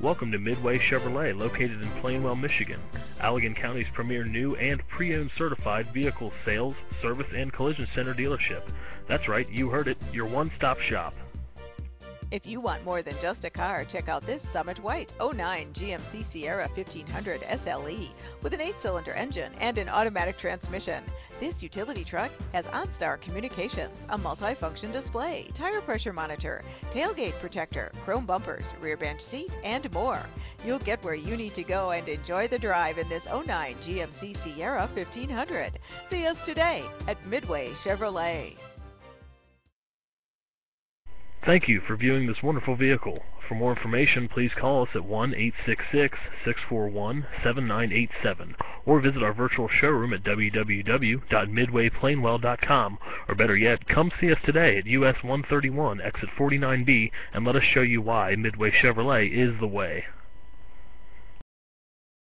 Welcome to Midway Chevrolet, located in Plainwell, Michigan, Allegan County's premier new and pre-owned certified vehicle sales, service, and collision center dealership. That's right, you heard it, your one-stop shop. If you want more than just a car, check out this Summit White 09 GMC Sierra 1500 SLE with an 8-cylinder engine and an automatic transmission. This utility truck has OnStar communications, a multi-function display, tire pressure monitor, tailgate protector, chrome bumpers, rear bench seat, and more. You'll get where you need to go and enjoy the drive in this 09 GMC Sierra 1500. See us today at Midway Chevrolet. Thank you for viewing this wonderful vehicle. For more information, please call us at 1-866-641-7987 or visit our virtual showroom at www.midwayplainwell.com or better yet, come see us today at US 131 exit 49B and let us show you why Midway Chevrolet is the way.